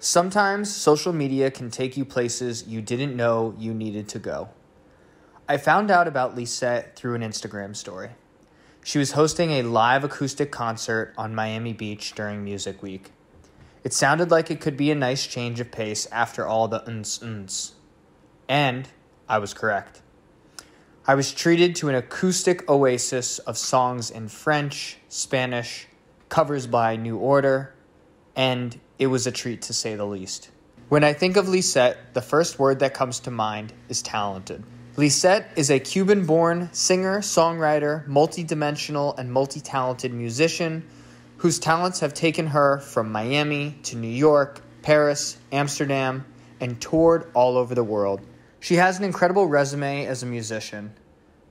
Sometimes social media can take you places you didn't know you needed to go. I found out about Liset through an Instagram story. She was hosting a live acoustic concert on Miami Beach during Music Week. It sounded like it could be a nice change of pace after all the uns uns. And I was correct. I was treated to an acoustic oasis of songs in French, Spanish, covers by New Order, and it was a treat to say the least. When I think of Liset, the first word that comes to mind is talented. Liset is a Cuban born singer, songwriter, multi-dimensional, and multi talented musician whose talents have taken her from Miami to New York, Paris, Amsterdam, and toured all over the world. She has an incredible resume as a musician,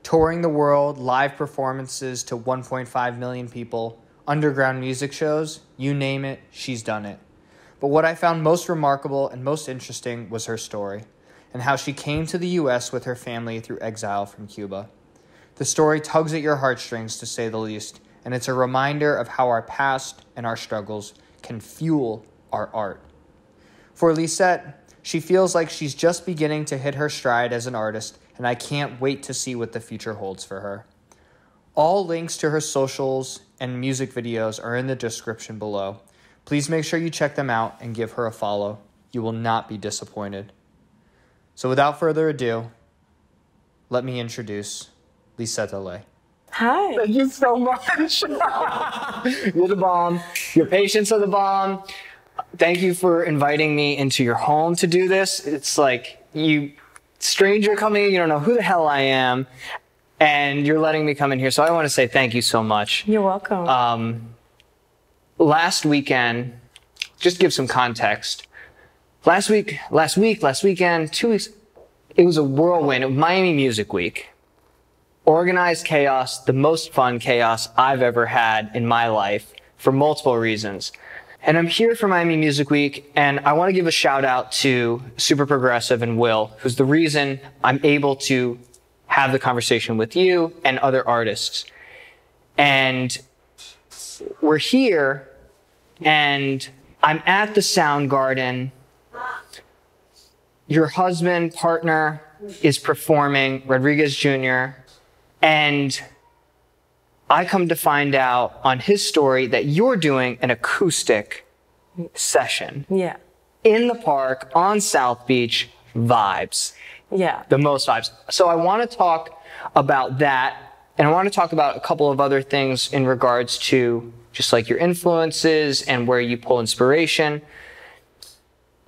touring the world, live performances to 1.5 million people, underground music shows, you name it, she's done it. But what I found most remarkable and most interesting was her story and how she came to the US with her family through exile from Cuba. The story tugs at your heartstrings, to say the least, and it's a reminder of how our past and our struggles can fuel our art. For Liset, she feels like she's just beginning to hit her stride as an artist, and I can't wait to see what the future holds for her. All links to her socials and music videos are in the description below. Please make sure you check them out and give her a follow. You will not be disappointed. So without further ado, let me introduce Liset Alea. Hi. Thank you so much. You're the bomb. Your patients are the bomb. Thank you for inviting me into your home to do this. It's like you, stranger coming, you don't know who the hell I am, and you're letting me come in here. So I want to say thank you so much. You're welcome. Um, last weekend, just give some context. Last week, last week, last weekend, two weeks, it was a whirlwind. Was Miami Music Week. Organized chaos, the most fun chaos I've ever had in my life for multiple reasons. And I'm here for Miami Music Week, and I want to give a shout out to Super Progressive and Will, who's the reason I'm able to have the conversation with you and other artists. And we're here, and I'm at the sound garden. Your husband, partner, is performing, Rodriguez Jr., and I come to find out on his story that you're doing an acoustic session yeah. in the park on South Beach, vibes, Yeah. the most vibes. So I want to talk about that, and I want to talk about a couple of other things in regards to just like your influences and where you pull inspiration.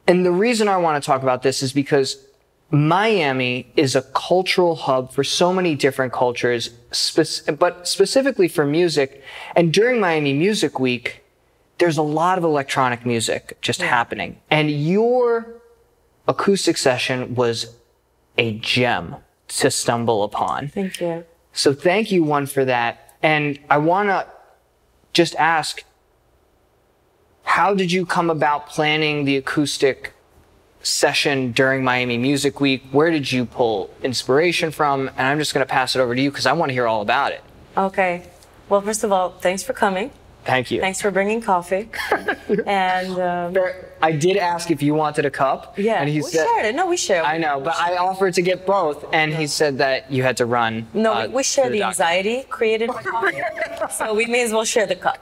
And the reason I want to talk about this is because Miami is a cultural hub for so many different cultures, spec- but specifically for music. And during Miami Music Week, there's a lot of electronic music just happening. And your acoustic session was a gem to stumble upon. Thank you. So thank you, one, for that. And I want to just ask, how did you come about planning the acoustic session during Miami Music Week? Where did you pull inspiration from? And I'm just going to pass it over to you because I want to hear all about it. Okay. Well, first of all, thanks for coming. Thank you. Thanks for bringing coffee. and um, I did ask if you wanted a cup. yeah, And he we said, shared it. No, we shared. I know, but I offered to get both, and he said that you had to run. No, uh, we, share to the anxiety created by coffee, so we may as well share the cup.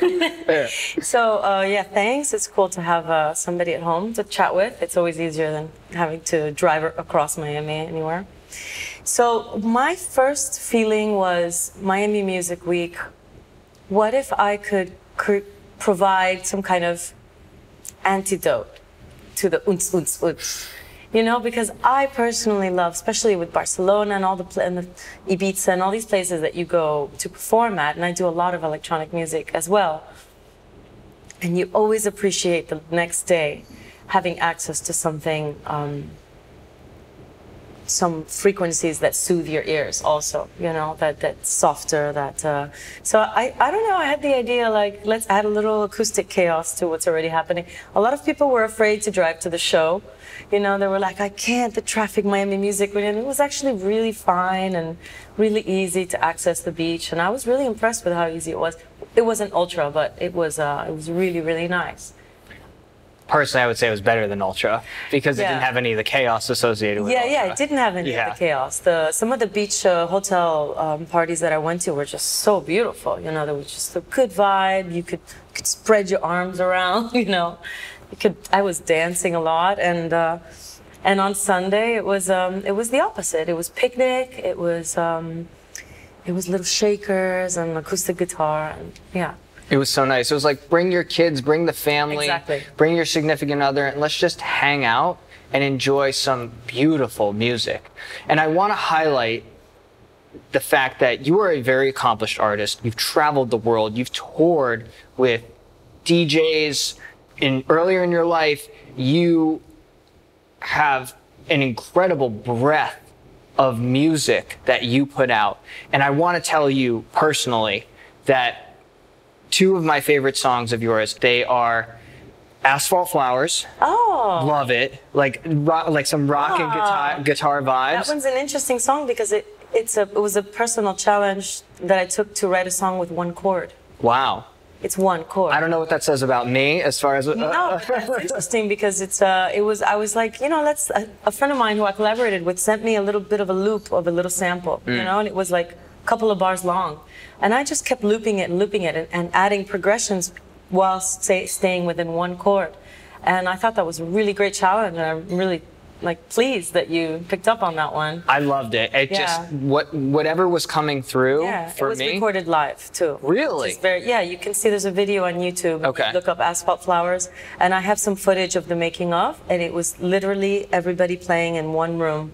So uh, yeah, thanks. It's cool to have uh, somebody at home to chat with. It's always easier than having to drive across Miami anywhere. So my first feeling was Miami Music Week. What if I could provide some kind of antidote to the uns, uns, uns? You know, because I personally love, especially with Barcelona and all the and the Ibiza and all these places that you go to perform at, and I do a lot of electronic music as well and you always appreciate the next day having access to something um, some frequencies that soothe your ears also you know that that's softer that uh, so I, I don't know i had the idea like let's add a little acoustic chaos to what's already happening. A lot of people were afraid to drive to the show you know they were like i can't the traffic miami music and it was actually really fine and really easy to access the beach and i was really impressed with how easy it was. It wasn't ultra but it was uh, it was really really nice personally, I would say it was better than Ultra because it didn't have any of the chaos associated with it. Yeah, Ultra. yeah, it didn't have any Yeah. of the chaos. The some of the beach uh, hotel um, parties that I went to were just so beautiful. You know, there was just a good vibe. You could could spread your arms around. You know, you could. I was dancing a lot, and uh, and on Sunday it was um, it was the opposite. It was picnic. It was um, it was little shakers and acoustic guitar, and yeah. It was so nice. It was like bring your kids, bring the family, Exactly. bring your significant other, and let's just hang out and enjoy some beautiful music. And I want to highlight the fact that you are a very accomplished artist. You've traveled the world. You've toured with DJs. In earlier in your life, you have an incredible breadth of music that you put out. And I want to tell you personally that two of my favorite songs of yours, they are Asphalt Flowers. Oh, Love it. Like rock, like some rock and guitar guitar that one's an interesting song because it it's a it was a personal challenge that I took to write a song with one chord. Wow. It's one chord. I don't know what that says about me as far as uh, No, interesting because it's uh, it was I was like, you know, let's a, a friend of mine who I collaborated with sent me a little bit of a loop of a little sample, Mm. you know, and it was like couple of bars long, and I just kept looping it and looping it and, and adding progressions while stay, staying within one chord, and I thought that was a really great challenge, and I'm really like pleased that you picked up on that one. I loved it. It Yeah. just what whatever was coming through Yeah, for it was me. recorded live too. Really? Very, yeah, you can see there's a video on YouTube. Okay. Look up Asphalt Flowers, and I have some footage of the making of, and it was literally everybody playing in one room,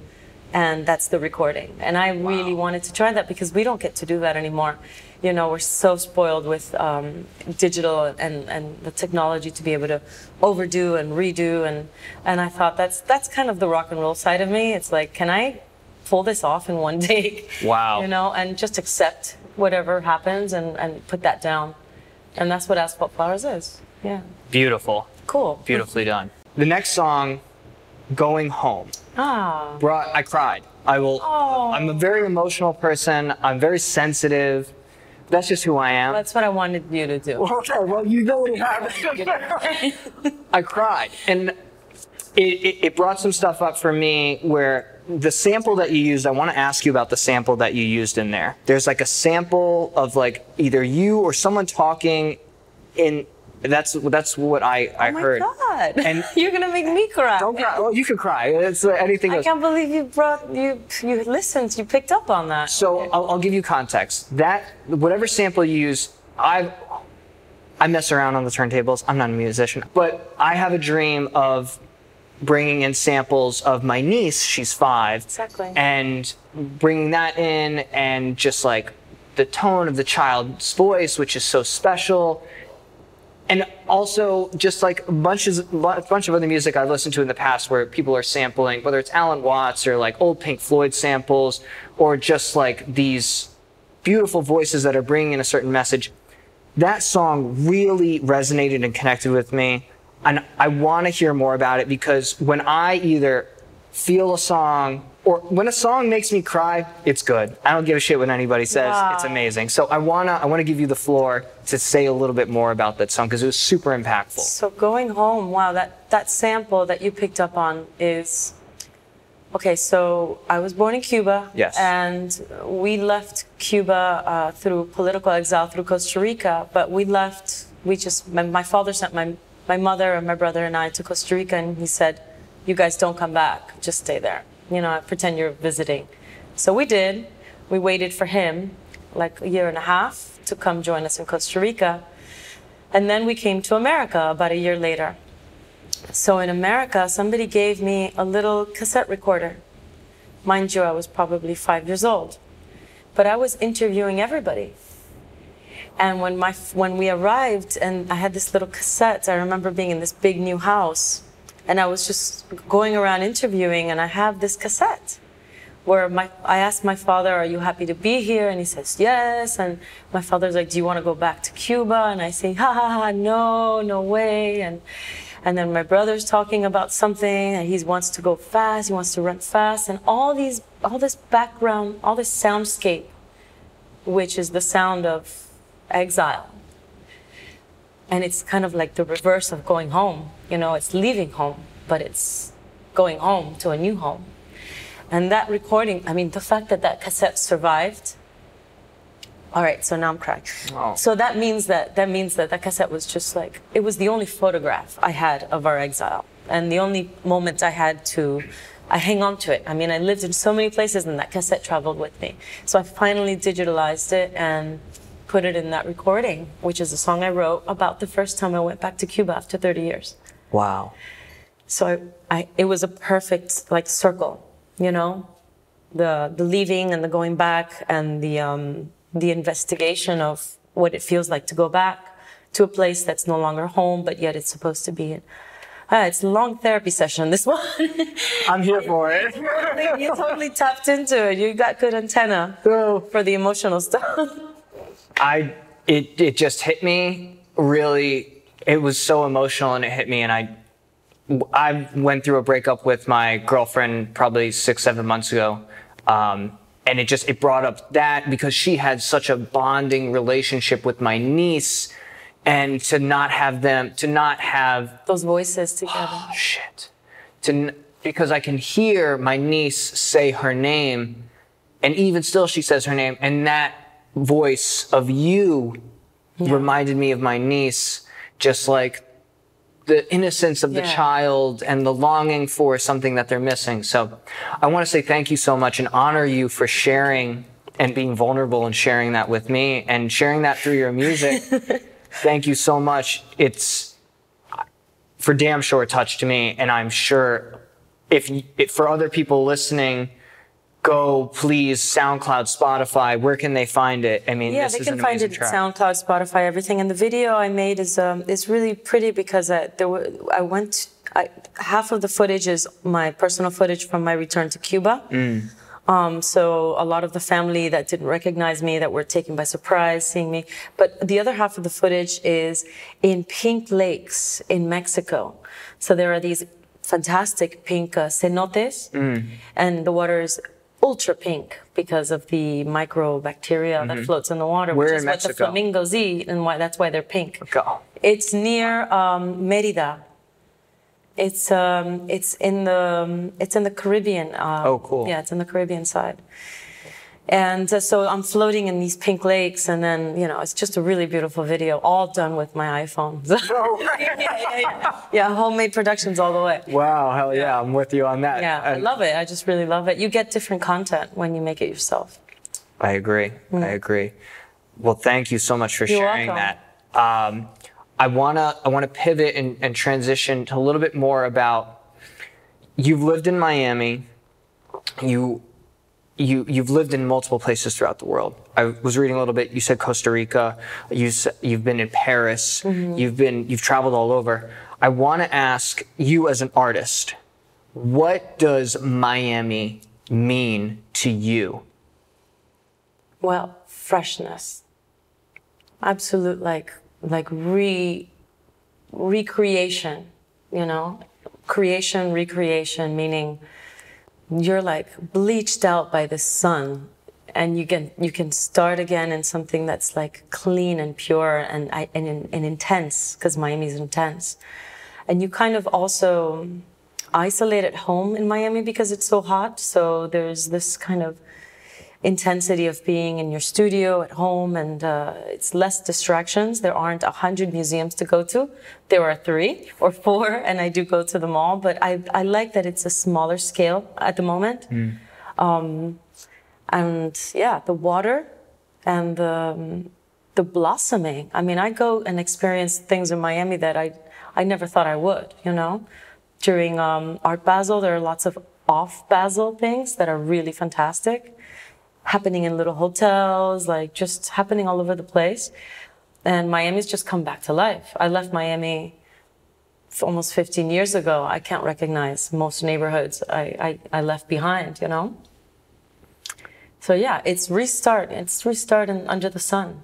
and that's the recording. And I really wanted to try that because we don't get to do that anymore. You know, we're so spoiled with um, digital and, and the technology to be able to overdo and redo, and and I thought that's that's kind of the rock and roll side of me. It's like, can I pull this off in one take? Wow. You know, and just accept whatever happens and, and put that down. And that's what Asphalt Flowers is. Yeah. Beautiful. Cool. Beautifully done. The next song, Going Home. Ah. brought I cried. I will Oh. I'm a very emotional person. I'm very sensitive. That's just who I am. That's what I wanted you to do. okay, well you know what I cried. And it, it, it brought some stuff up for me where the sample that you used, I want to ask you about the sample that you used in there. There's like a sample of like either you or someone talking in that's that's what I, I oh my heard. God. And- You're going to make me cry. Don't cry. Well, you can cry. It's uh, anything I can't believe you brought, you, you listened, you picked up on that. So I'll, I'll give you context. That whatever sample you use, I I mess around on the turntables. I'm not a musician, but I have a dream of bringing in samples of my niece. She's five, Exactly. and bringing that in, and just like the tone of the child's voice, which is so special. And also, just like bunches, a bunch of other music I've listened to in the past, where people are sampling, whether it's Alan Watts or like old Pink Floyd samples, or just like these beautiful voices that are bringing in a certain message. That song really resonated and connected with me, and I want to hear more about it because when I either feel a song or when a song makes me cry, it's good. I don't give a shit what anybody says. It's amazing. So I wanna I wanna give you the floor to say a little bit more about that song because it was super impactful. So going home, wow, that, that sample that you picked up on is okay. So I was born in Cuba, Yes. and we left Cuba uh, through political exile through Costa Rica. But we left. We just my, my father sent my my mother and my brother and I to Costa Rica, and he said, "You guys don't come back. Just stay there. You know, pretend you're visiting." So we did. We waited for him like a year and a half to come join us in Costa Rica. And then we came to America about a year later. So in America, somebody gave me a little cassette recorder. Mind you, I was probably five years old. But I was interviewing everybody. And when, my, when we arrived and I had this little cassette, I remember being in this big new house. And I was just going around interviewing, and I have this cassette where my, I asked my father, Are you happy to be here? And he says, Yes. And my father's like, Do you want to go back to Cuba? And I say, Ha ha ha, no, no way. And, and then my brother's talking about something, and he wants to go fast, he wants to run fast. And all these, all this background, all this soundscape, which is the sound of exile, and it's kind of like the reverse of going home. You know, it's leaving home, but it's going home to a new home. And that recording, I mean, the fact that that cassette survived. All right, so now I'm crying. Oh. So that means that that means that that cassette was just like it was the only photograph I had of our exile, and the only moment I had to. I hang on to it. I mean, I lived in so many places, and that cassette traveled with me. So I finally digitalized it and put it in that recording, which is a song I wrote about the first time I went back to Cuba after 30 years. Wow. So I, I, it was a perfect like circle, you know, the the leaving and the going back and the um, the investigation of what it feels like to go back to a place that's no longer home, but yet it's supposed to be. Ah, it's a long therapy session. This one. I'm here for it. you totally tapped into it. You got good antenna for the emotional stuff. I it it just hit me really. It was so emotional and it hit me, and I I went through a breakup with my girlfriend probably six seven months ago. Um, and it just it brought up that because she had such a bonding relationship with my niece and to not have them to not have Those voices together. oh, shit to because I can hear my niece say her name and even still she says her name and that voice of you reminded me of my niece just like the innocence of the Yeah. child and the longing for something that they're missing. So i want to say thank you so much and honor you for sharing and being vulnerable and sharing that with me and sharing that through your music. Thank you so much. It's for damn sure a touch to me and i'm sure if, if for other people listening go please soundcloud spotify where can they find it i mean Yeah, they can an find it track. SoundCloud, Spotify, everything. And the video I made is um, is really pretty because I, there were, I went. I, half of the footage is my personal footage from my return to Cuba. Um, so a lot of the family that didn't recognize me, that were taken by surprise seeing me. But the other half of the footage is in pink lakes in Mexico. So there are these fantastic pink uh, cenotes, and the water is ultra pink because of the microbacteria that floats in the water, Where which is what the flamingos eat, and why that's why they're pink. Go. It's near um, Merida. It's um, it's in the um, it's in the Caribbean. Uh, Oh, cool. Yeah, it's in the Caribbean side. And uh, so I'm floating in these pink lakes, and then you know it's just a really beautiful video, all done with my iPhone. yeah, yeah, yeah. yeah, homemade productions all the way. Wow, hell yeah, I'm with you on that. Yeah, I And love it. I just really love it. You get different content when you make it yourself. I agree. I agree. Well, thank you so much for Mm. You're sharing welcome. that. Um, I wanna I wanna pivot and, and transition to a little bit more about you've lived in Miami. You you you've lived in multiple places throughout the world. I was reading a little bit. You said Costa Rica. You, you've been in Paris. Mm-hmm. You've been you've traveled all over. I want to ask you as an artist, what does Miami mean to you? Well, freshness. Absolute like like re recreation, you know? Creation, recreation, meaning you're like bleached out by the sun and you can you can start again in something that's like clean and pure and and, and intense because Miami's intense. And you kind of also isolate at home in Miami because it's so hot. So there's this kind of intensity of being in your studio at home and uh, it's less distractions. There aren't a hundred museums to go to. There are three or four and i do go to them all but i, I like that it's a smaller scale at the moment. Um, and yeah the water and the, um, the blossoming. I mean i go and experience things in miami that i, I never thought i would you know? During um, art basel there are lots of off basel things that are really fantastic happening in little hotels, like just happening all over the place. And Miami's just come back to life. I left Miami almost 15 years ago. I can't recognize most neighborhoods I, I, I left behind, you know? So yeah, it's restart. It's restart in, under the sun.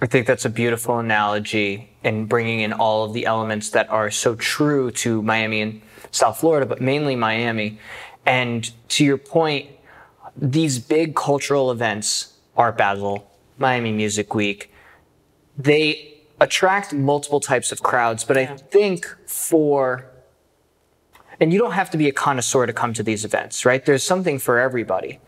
I think that's a beautiful analogy in bringing in all of the elements that are so true to Miami and South Florida, but mainly Miami. And to your point, these big cultural events, Art Basel, Miami Music Week, they attract multiple types of crowds, but I think for and you don't have to be a connoisseur to come to these events, right? There's something for everybody.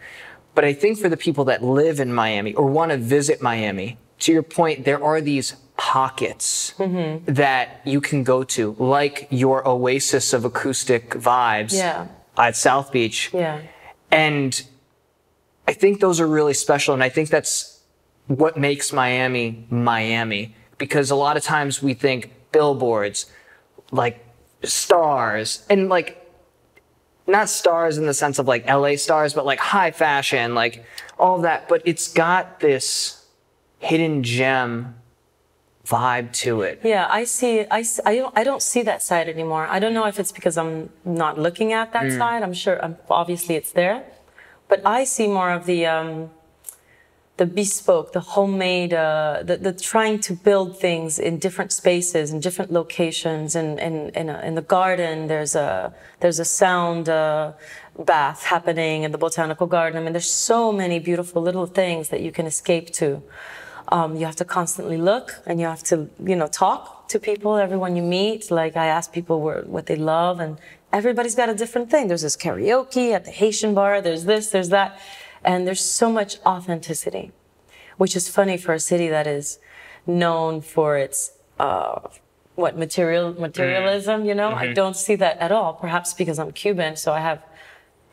But I think for the people that live in Miami or want to visit Miami, to your point, there are these pockets Mm-hmm. that you can go to, like your oasis of acoustic vibes Yeah. at South Beach. Yeah. And I think those are really special. And I think that's what makes Miami Miami. Because a lot of times we think billboards, like stars, and like not stars in the sense of like LA stars, but like high fashion, like all that. But it's got this hidden gem vibe to it. Yeah, I see. I don't. I don't see that side anymore. I don't know if it's because I'm not looking at that mm. side. I'm sure. I'm, obviously, it's there, but I see more of the um, the bespoke, the homemade, uh, the, the trying to build things in different spaces, in different locations. And in, in, a, in the garden, there's a there's a sound uh, bath happening in the botanical garden. I mean, there's so many beautiful little things that you can escape to. Um, you have to constantly look, and you have to you know talk to people. Everyone you meet, like I ask people where, what they love, and everybody's got a different thing. There's this karaoke at the Haitian bar. There's this. There's that. And there's so much authenticity, which is funny for a city that is known for its uh, what material mm. materialism. You know, I mm-hmm. don't see that at all. Perhaps because I'm Cuban, so I have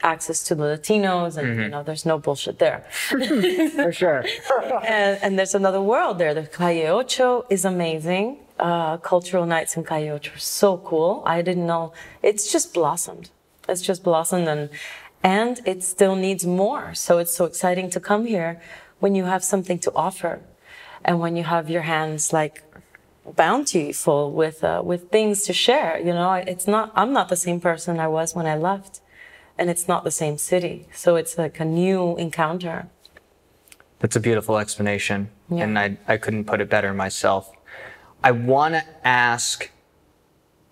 access to the Latinos, and you mm-hmm. know, there's no bullshit there. For sure. and, and there's another world there. The Calle Ocho is amazing. Uh, cultural nights in Ocho are so cool. I didn't know. It's just blossomed. It's just blossomed, and and it still needs more. So it's so exciting to come here when you have something to offer, and when you have your hands like bountiful with uh, with things to share. You know, it's not. I'm not the same person I was when I left, and it's not the same city. So it's like a new encounter. That's a beautiful explanation. Yeah. And I, I couldn't put it better myself. I want to ask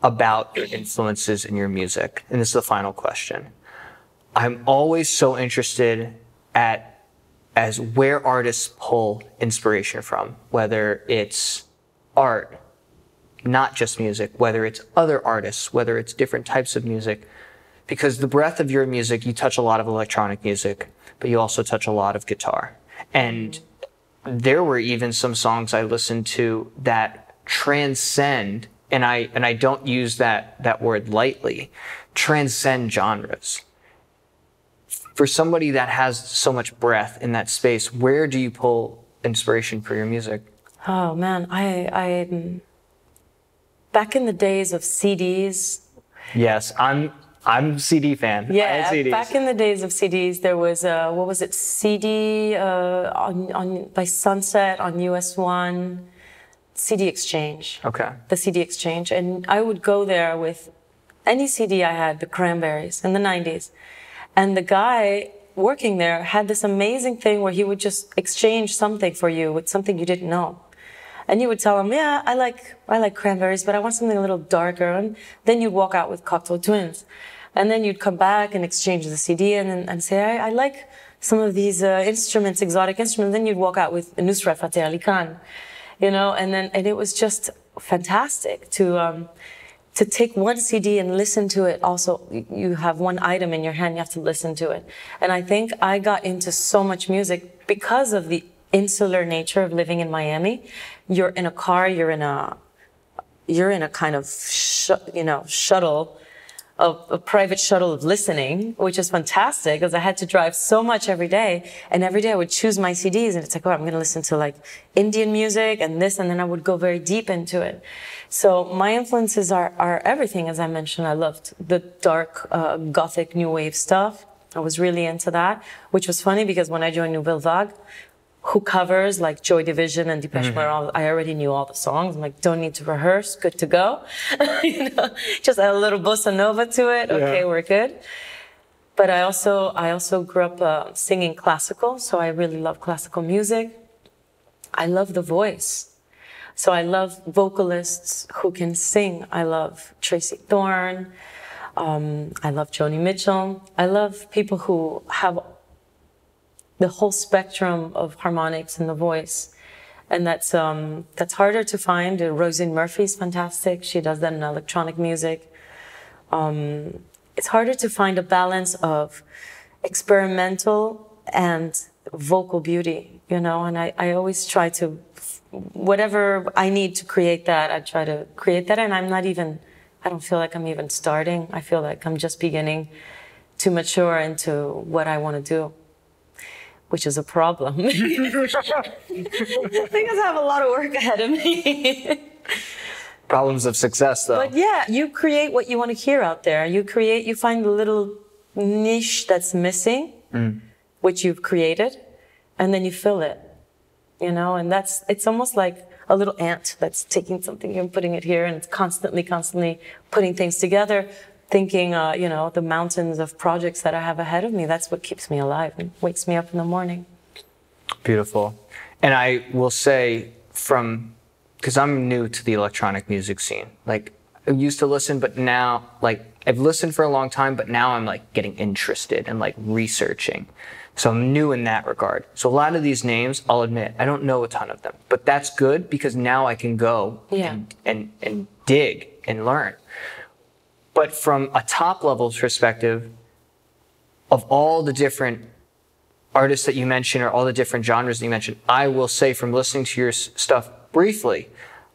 about your influences in your music. And this is the final question. I'm always so interested at as where artists pull inspiration from, whether it's art, not just music, whether it's other artists, whether it's different types of music. Because the breadth of your music, you touch a lot of electronic music, but you also touch a lot of guitar. And there were even some songs I listened to that transcend, and I and I don't use that that word lightly, transcend genres. For somebody that has so much breath in that space, where do you pull inspiration for your music? Oh man, I I back in the days of CDs. Yes, I'm I'm CD fan. Yeah, back in the days of CDs, there was a, what was it? CD uh, on on by Sunset on US One, CD Exchange. okay. the CD exchange, and I would go there with any CD I had, the Cranberries in the 90s. And the guy working there had this amazing thing where he would just exchange something for you with something you didn't know. And you would tell him, yeah, I like, I like cranberries, but I want something a little darker. And then you'd walk out with Cocteau Twins. And then you'd come back and exchange the CD and, and, and say, I, I like some of these uh, instruments, exotic instruments. Then you'd walk out with Nusrat Fateh Ali Khan you know, and then and it was just fantastic to um, to take one CD and listen to it. Also, you- have one item in your hand, you have to listen to it. And I think I got into so much music because of the insular nature of living in Miami. You're in a car, you're in a you're in a kind of you know shuttle of a private shuttle of listening, which is fantastic because I had to drive so much every day. And every day I would choose my CDs and it's like, oh, I'm going to listen to like Indian music and this. And then I would go very deep into it. So my influences are, are everything. As I mentioned, I loved the dark, uh, gothic new wave stuff. I was really into that, which was funny because when I joined Nouvelle Vague, who covers like Joy Division and Depeche Mode. all- I already knew all the songs. I'm like, don't need to rehearse. Good to go. you know, just add a little bossa nova to it. Okay, we're good. But I also I also grew up uh, singing classical, so I really love classical music. I love the voice. So I love vocalists who can sing. I love Tracey Thorn. Um, I love Joni Mitchell. I love people who have the whole spectrum of harmonics in the voice and that's um, that's harder to find. Uh, Roisin Murphy's fantastic. She does that in electronic music. Um, it's harder to find a balance of experimental and vocal beauty, you know. And I, I always try to, whatever I need to create that, I try to create that. And I'm not even, I don't feel like I'm even starting. I feel like I'm just beginning to mature into what I want to do which is a problem because I have a lot of work ahead of me. Problems of success, though. But yeah, you create what you want to hear out there. You create, you find the little niche that's missing, mm. which you've created, and then you fill it. You know, and that's, it's almost like a little ant that's taking something and putting it here and it's constantly, constantly putting things together thinking, uh, you know, the mountains of projects that I have ahead of me. That's what keeps me alive and wakes me up in the morning. Beautiful. And I will say, from because I'm new to the electronic music scene, like I used to listen, but now, like, I've listened for a long time, but now I'm like getting interested and like researching. So I'm new in that regard. So a lot of these names, I'll admit, I don't know a ton of them, but that's good because now I can go yeah. and, and, and dig and learn. But from a top level perspective, of all the different artists that you mentioned or all the different genres that you mentioned, I will say from listening to your stuff briefly,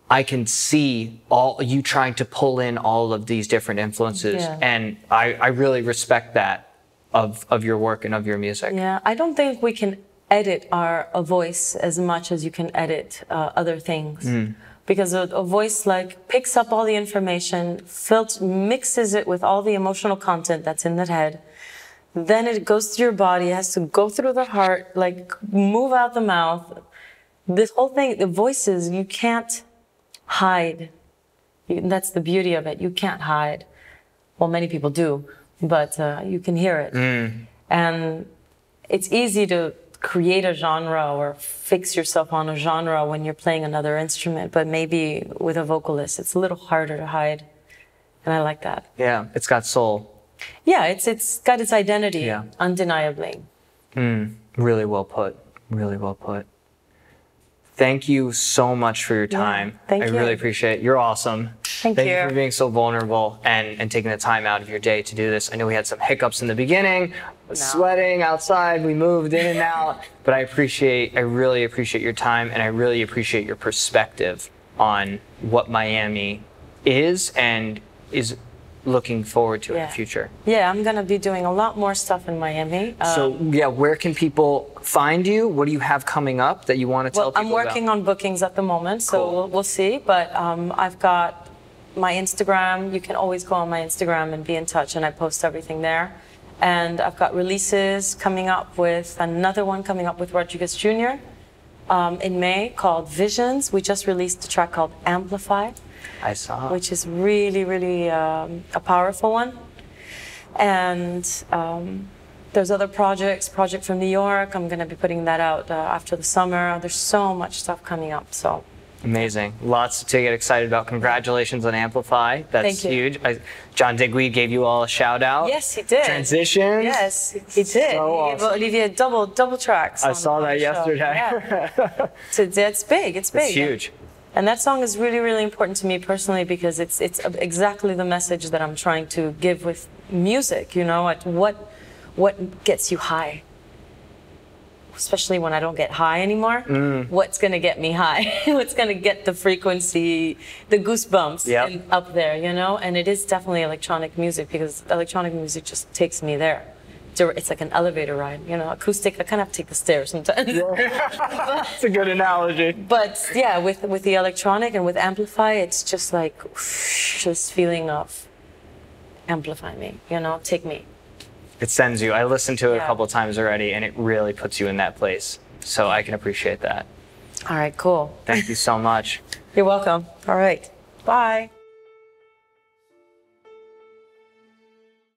I can see all you trying to pull in all of these different influences. Yeah. And I, I really respect that of, of your work and of your music. Yeah, I don't think we can edit our a voice as much as you can edit uh, other things. Mm because a, a, voice like picks up all the information, filter, mixes it with all the emotional content that's in that head. Then it goes through your body, it has to go through the heart, like move out the mouth. This whole thing, the voices, you can't hide. That's the beauty of it. You can't hide. Well, many people do, but uh, you can hear it. Mm. And it's easy to create a genre or fix yourself on a genre when you're playing another instrument, but maybe with a vocalist, it's a little harder to hide. And I like that. Yeah, it's got soul. Yeah, it's it's got its identity, yeah. undeniably. Mm, really well put. Really well put. Thank you so much for your time. Yeah, thank I you. really appreciate it. You're awesome. Thank, thank you. you. for being so vulnerable and, and taking the time out of your day to do this. I know we had some hiccups in the beginning, no. sweating outside, we moved in and out, but I appreciate, I really appreciate your time and I really appreciate your perspective on what Miami is and is looking forward to yeah. in the future? Yeah, I'm going to be doing a lot more stuff in Miami. Um, so, yeah, where can people find you? What do you have coming up that you want to tell well, people I'm working about? on bookings at the moment, so cool. we'll, we'll, see. But um, I've got my Instagram. You can always go on my Instagram and be in touch, and I post everything there. And I've got releases coming up with another one coming up with Rodriguez Jr. Um, in May called Visions. We just released a track called Amplify. I saw. Which is really, really um, a powerful one. And um, there's other projects, project from New York. I'm going to be putting that out uh, after the summer. There's so much stuff coming up. So Amazing. Lots to get excited about. Congratulations on Amplify. That's huge. I, John Digweed gave you all a shout out. Yes, he did. Transition. Yes, he did. So awesome. Olivia double double tracks. I saw that yesterday. Yeah. so it's big. It's big. It's huge. And that song is really, really important to me personally because it's it's exactly the message that I'm trying to give with music. You know, what what gets you high, especially when I don't get high anymore. Mm. What's gonna get me high? what's gonna get the frequency, the goosebumps yep. up there? You know, and it is definitely electronic music because electronic music just takes me there it's like an elevator ride, you know, acoustic. I kind of have to take the stairs sometimes. That's a good analogy. But yeah, with with the electronic and with amplify, it's just like whoosh, this feeling of amplify me, you know, take me. It sends you. I listened to it yeah. a couple times already, and it really puts you in that place. So I can appreciate that. All right, cool. Thank you so much. You're welcome. All right. Bye.